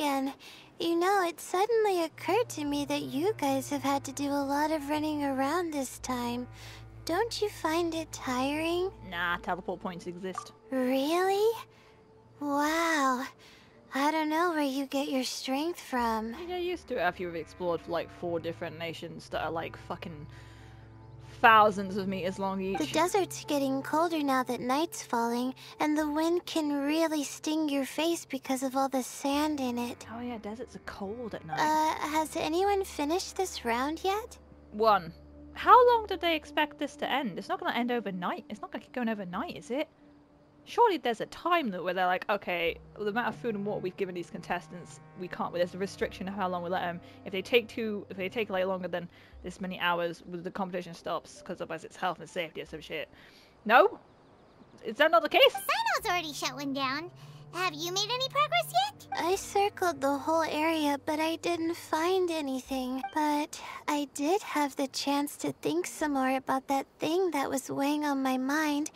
again. You know, it suddenly occurred to me that you guys have had to do a lot of running around this time. Don't you find it tiring? Nah, teleport points exist. Really? Wow. I don't know where you get your strength from. You get used to it after you've explored like four different nations that are like fucking thousands of meters long each. The desert's getting colder now that night's falling, and the wind can really sting your face because of all the sand in it. Oh yeah, deserts are cold at night. Uh, has anyone finished this round yet? One. How long did they expect this to end? It's not going to end overnight. It's not going to keep going overnight, is it? Surely there's a time though where they're like, okay, well, the amount of food and water we've given these contestants, we can't. There's a restriction of how long we let them. If they take too, if they take like longer than this many hours, the competition stops because otherwise it's health and safety or some shit. No, is that not the case? Cyno's already shut one down. Have you made any progress yet? I circled the whole area, but I didn't find anything. But I did have the chance to think some more about that thing that was weighing on my mind.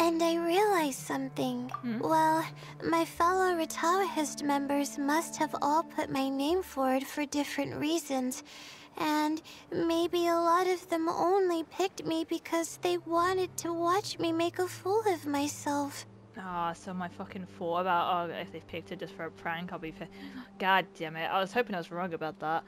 And I realized something. Hmm? Well, my fellow Rtawahist members must have all put my name forward for different reasons. And maybe a lot of them only picked me because they wanted to watch me make a fool of myself. Ah, so my fucking thought about oh if they've picked it just for a prank, I'll be. God damn it! I was hoping I was wrong about that.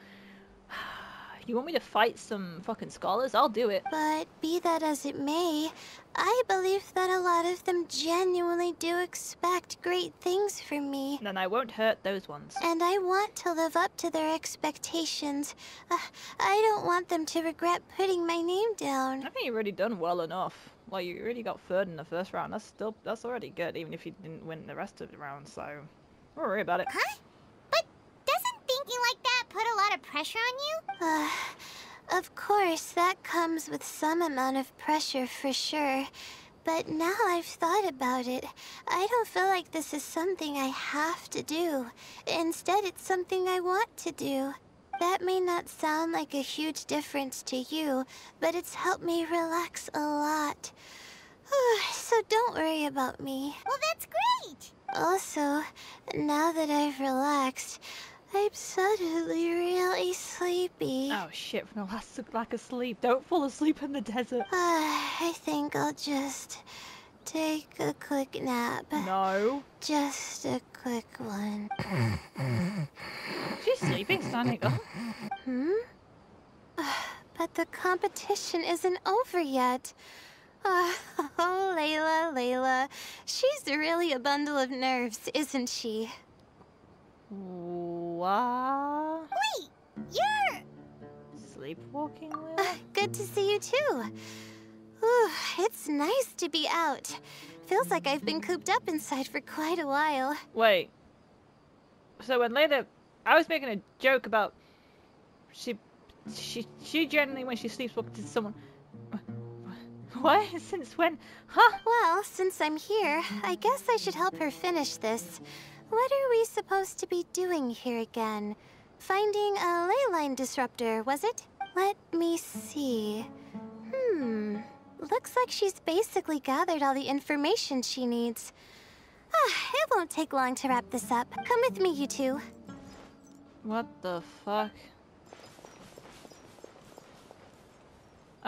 You want me to fight some fucking scholars? I'll do it. But be that as it may, I believe that a lot of them genuinely do expect great things from me. Then I won't hurt those ones. And I want to live up to their expectations. Uh, I don't want them to regret putting my name down. I think you've already done well enough. Like you already got third in the first round. That's still that's already good, even if you didn't win the rest of the round. So don't worry about it. Huh? But doesn't thinking like that put a lot of pressure on you? Uh, of course, that comes with some amount of pressure for sure. But now I've thought about it, I don't feel like this is something I have to do. Instead, it's something I want to do. That may not sound like a huge difference to you, but it's helped me relax a lot. so don't worry about me. Well, that's great. Also, now that I've relaxed, I'm suddenly really sleepy. Oh shit! From the last lack of sleep. Don't fall asleep in the desert. I think I'll just take a quick nap. No. Just a quick one. She's sleeping, standing up. Hmm? But the competition isn't over yet. Uh, oh, Layla, Layla. She's really a bundle of nerves, isn't she? Wait, you're... Sleepwalking Uh, good to see you too. Ooh, it's nice to be out. Feels like I've been cooped up inside for quite a while. Wait. So when later, I was making a joke about she, she, she generally when she sleeps walks to someone. What? Since when? Huh? Well, since I'm here, I guess I should help her finish this. What are we supposed to be doing here again? Finding a ley line disruptor, was it? Let me see. Hmm. Looks like she's basically gathered all the information she needs. Ah, it won't take long to wrap this up. Come with me, you two. What the fuck?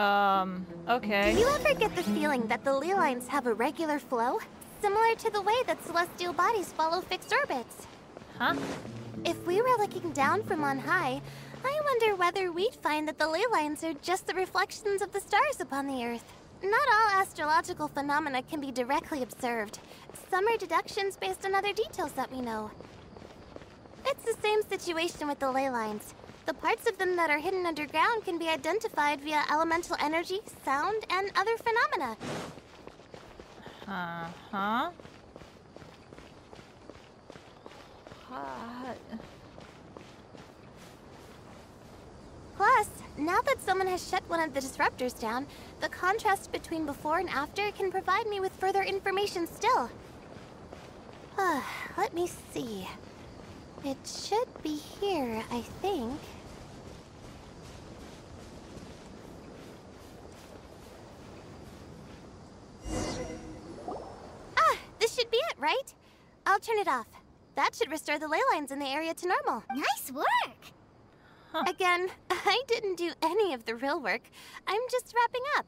Um, okay. Do you ever get the feeling that the ley lines have a regular flow? Similar to the way that celestial bodies follow fixed orbits. Huh? If we were looking down from on high, I wonder whether we'd find that the ley lines are just the reflections of the stars upon the Earth. Not all astrological phenomena can be directly observed. Some are deductions based on other details that we know. It's the same situation with the ley lines. The parts of them that are hidden underground can be identified via elemental energy, sound, and other phenomena. Uh huh. What? Plus, now that someone has shut one of the disruptors down, the contrast between before and after can provide me with further information still. Let me see. It should be here, I think. Ah, this should be it, right? I'll turn it off. That should restore the ley lines in the area to normal. Nice work. Huh. Again, I didn't do any of the real work. I'm just wrapping up.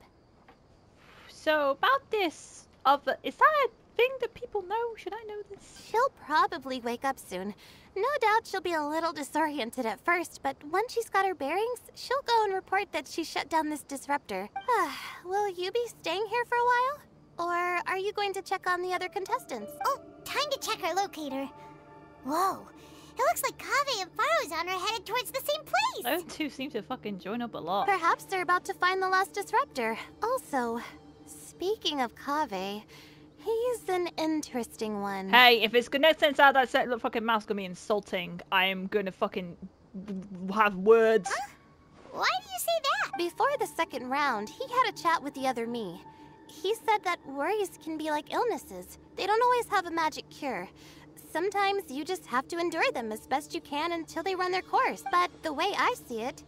So about this of is that a thing that people know? Should I know this? She'll probably wake up soon. No doubt she'll be a little disoriented at first, but once she's got her bearings, she'll go and report that she shut down this disruptor. Will you be staying here for a while? Or are you going to check on the other contestants? Oh, time to check our locator. Whoa. It looks like Kaveh and Faruzan are headed towards the same place. Those two seem to fucking join up a lot. Perhaps they're about to find the last disruptor. Also, speaking of Kaveh, he's an interesting one. Hey, if it's gonna sense out that set, look, fucking mouse gonna be insulting, I am gonna fucking have words. Why do you say that? Before the second round, he had a chat with the other me. He said that worries can be like illnesses. They don't always have a magic cure. Sometimes you just have to endure them as best you can until they run their course. But the way I see it,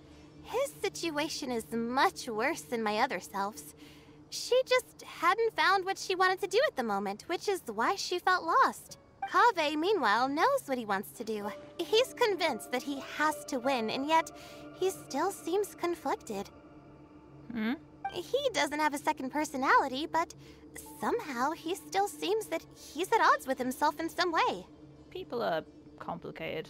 his situation is much worse than my other selves. She just hadn't found what she wanted to do at the moment, which is why she felt lost. Kaveh, meanwhile, knows what he wants to do. He's convinced that he has to win, and yet he still seems conflicted. Hmm? He doesn't have a second personality, but somehow he still seems that he's at odds with himself in some way. People are complicated.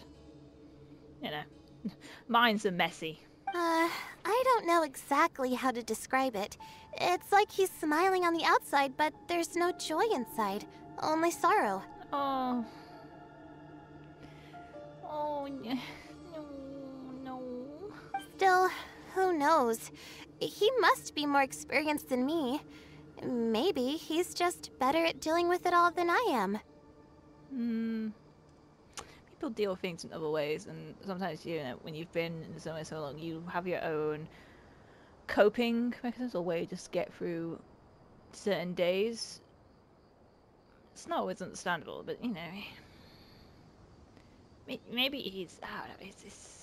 You know, minds are messy. Uh, I don't know exactly how to describe it. It's like he's smiling on the outside, but there's no joy inside, only sorrow. Oh. Oh, no, no. Still, who knows? He must be more experienced than me. Maybe he's just better at dealing with it all than I am. Hmm. People deal with things in other ways, and sometimes, you know, when you've been in somewhere so long, you have your own coping mechanisms or way to just get through certain days. It's not always understandable, but you know, maybe he's. I don't know. It's, it's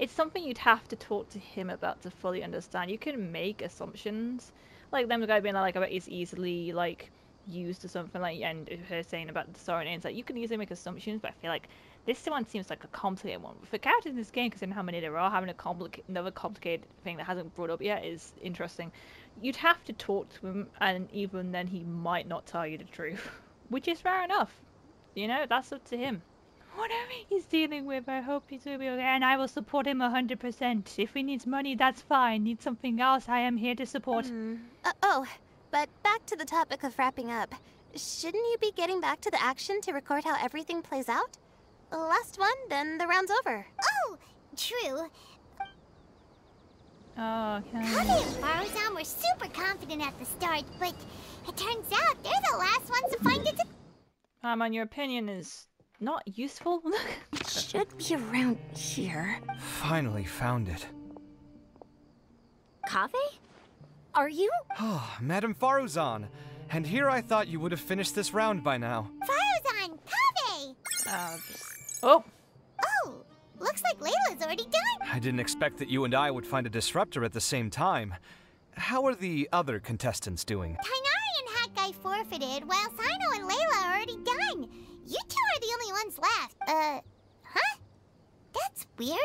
it's something you'd have to talk to him about to fully understand. You can make assumptions, like them the guy being like, "I bet he's easily like used or something like," and her saying about the and it's like you can easily make assumptions, but I feel like this one seems like a complicated one. For characters in this game, because how many there are, having a complicated, another complicated thing that hasn't brought up yet is interesting. You'd have to talk to him, and even then, he might not tell you the truth, which is fair enough. You know, that's up to him. Whatever he's dealing with, I hope he's will be okay, and I will support him hundred percent. If he needs money, that's fine. Needs something else, I am here to support. Hmm. Uh, oh, but back to the topic of wrapping up. Shouldn't you be getting back to the action to record how everything plays out? Last one, then the round's over. Oh, true. Oh, okay. Kaveh and Faruzan were super confident at the start, but it turns out they're the last ones to find it. Um, and your opinion is not useful. Should be around here. Finally found it. Kaveh? Are you? Oh, Madame Faruzan. And here I thought you would have finished this round by now. Faruzan, Kaveh! uh. Oh, Oh, looks like Layla's already done. I didn't expect that you and I would find a disruptor at the same time. How are the other contestants doing? Tighnari and Hat Guy forfeited, while Cyno and Layla Uh, huh? That's weird.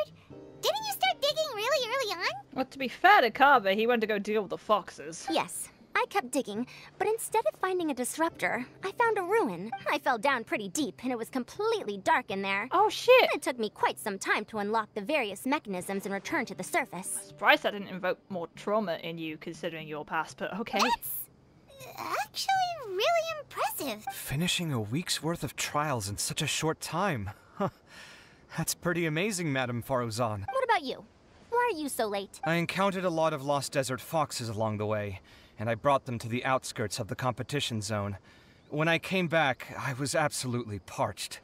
Didn't you start digging really early on? well, to be fair to Kaveh, he went to go deal with the foxes. Yes. I kept digging, but instead of finding a disruptor, I found a ruin. I fell down pretty deep, and it was completely dark in there. Oh shit! It took me quite some time to unlock the various mechanisms and return to the surface. Surprised that didn't invoke more trauma in you, considering your past. But okay. That's actually really impressive. Finishing a week's worth of trials in such a short time. Huh. That's pretty amazing, Madame Faruzan. What about you? Why are you so late? I encountered a lot of lost desert foxes along the way, and I brought them to the outskirts of the competition zone. When I came back, I was absolutely parched.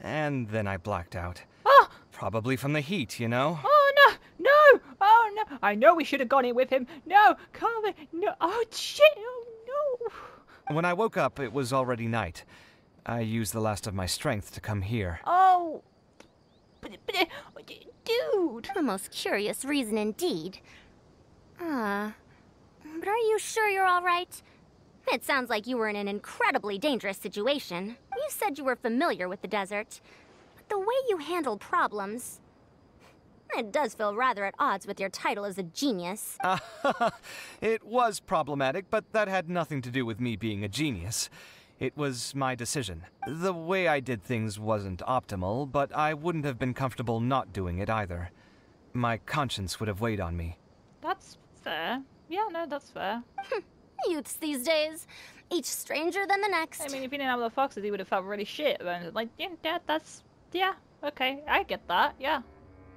And then I blacked out. Oh, Probably from the heat, you know? oh no, no, oh no! I know we should have gone in with him. No, Kaveh, no. Oh shit! Oh no! When I woke up, it was already night. I used the last of my strength to come here. Oh, but, but, uh, dude. A most curious reason indeed. Ah. But are you sure you're all right? It sounds like you were in an incredibly dangerous situation. You said you were familiar with the desert. But the way you handled problems. It does feel rather at odds with your title as a genius. it was problematic, but that had nothing to do with me being a genius. It was my decision. The way I did things wasn't optimal, but I wouldn't have been comfortable not doing it either. My conscience would have weighed on me. That's fair. Yeah, no, that's fair. Hmm. Youths these days, each stranger than the next. I mean, if he didn't have the foxes, he would have felt really shit. Like, yeah, that's yeah, okay, I get that. Yeah.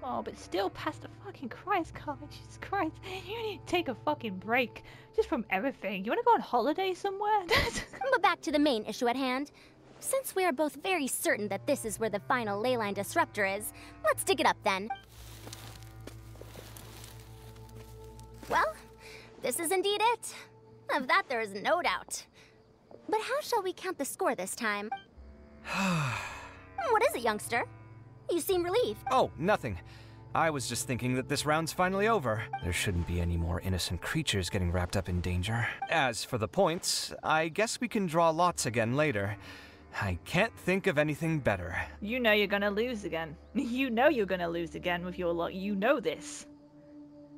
Oh, but still, past Pastor fucking Christ, Carl, Jesus Christ, you need to take a fucking break just from everything. You want to go on holiday somewhere? but back to the main issue at hand. Since we are both very certain that this is where the final leyline disruptor is, let's dig it up then. Well, this is indeed it. Of that there is no doubt. But how shall we count the score this time? what is it, youngster? You seem relieved. Oh, nothing. I was just thinking that this round's finally over. There shouldn't be any more innocent creatures getting wrapped up in danger. As for the points, I guess we can draw lots again later. I can't think of anything better. You know you're gonna lose again. You know you're gonna lose again with your luck. You know this.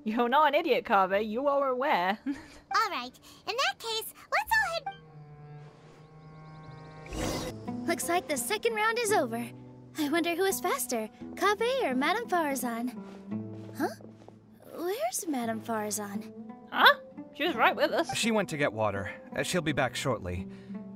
You're not an idiot, Kaveh. You are aware. all right. In that case, let's all head... Looks like the second round is over. I wonder who is faster, Kaveh or Madame Faruzan? Huh? Where's Madame Faruzan? Huh? She was right with us. She went to get water. Uh, she'll be back shortly.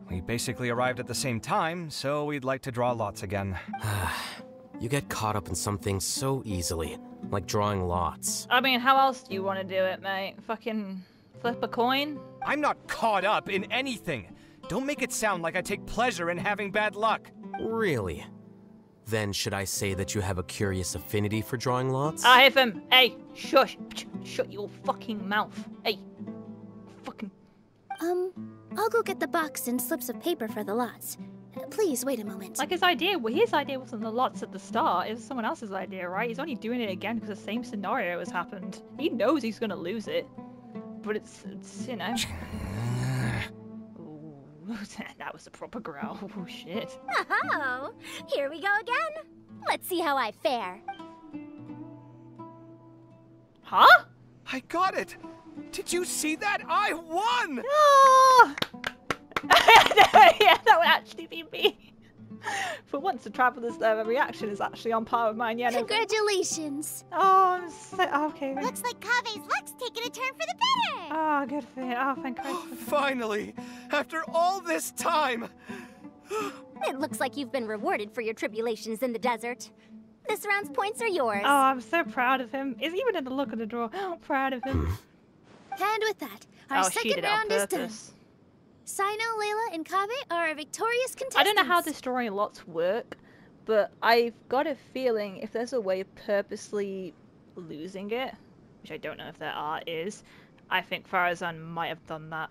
We basically arrived at the same time, so we'd like to draw lots again. you get caught up in something so easily, like drawing lots. I mean, how else do you want to do it, mate? Fucking flip a coin? I'm not caught up in anything. Don't make it sound like I take pleasure in having bad luck. Really? Then should I say that you have a curious affinity for drawing lots? I have him. Hey, shush. Shut your fucking mouth. Hey. Fucking. Um, I'll go get the box and slips of paper for the lots. Please wait a moment. Like his idea, well, his idea wasn't the lots at the start. It was someone else's idea, right? He's only doing it again because the same scenario has happened. He knows he's gonna lose it, but it's, it's you know. that was a proper growl. Oh, shit. Oh, here we go again. Let's see how I fare. Huh? I got it! Did you see that? I won! Oh! yeah, that would actually be me. For once, the traveler's uh, reaction is actually on par with mine. Yeah. Congratulations. Oh, I'm so okay. Looks like Kaveh's luck's taking a turn for the better. Oh, good for you. Oh, thank Christ. Finally, after all this time. it looks like you've been rewarded for your tribulations in the desert. This round's points are yours. Oh, I'm so proud of him. Is even in the look of the draw. Oh, proud of him. And with that, our oh, second round is done. Cyno, Layla, and Kaveh are our victorious contestants. I don't know how drawing lots work, but I've got a feeling if there's a way of purposely losing it, which I don't know if there are, is I think Faruzan might have done that.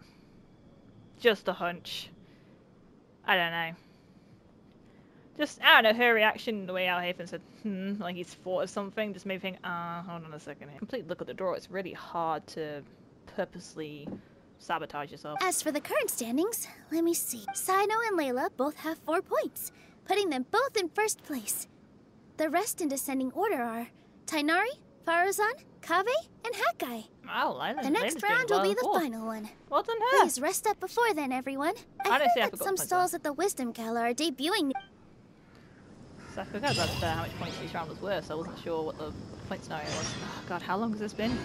Just a hunch. I don't know. Just, I don't know, her reaction, the way Alhaven said, hmm, like he's thought of something, just made me think, ah, uh, hold on a second here. Complete look at the draw, it's really hard to purposely sabotage yourself. As for the current standings, let me see. Cyno and Layla both have four points, putting them both in first place. The rest in descending order are Tighnari, Faruzan, Kaveh, and Hakai. Oh, Layla's, the next Layla's round well. will be the oh. final one. Well done, her. Please rest up before then, everyone. I, I heard that some stalls at the Wisdom Gala are debuting. So I forgot about uh, how much points each round was worth, so I wasn't sure what the point scenario was. Oh, God, how long has this been?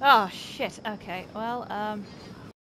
Oh, shit. Okay, well, um...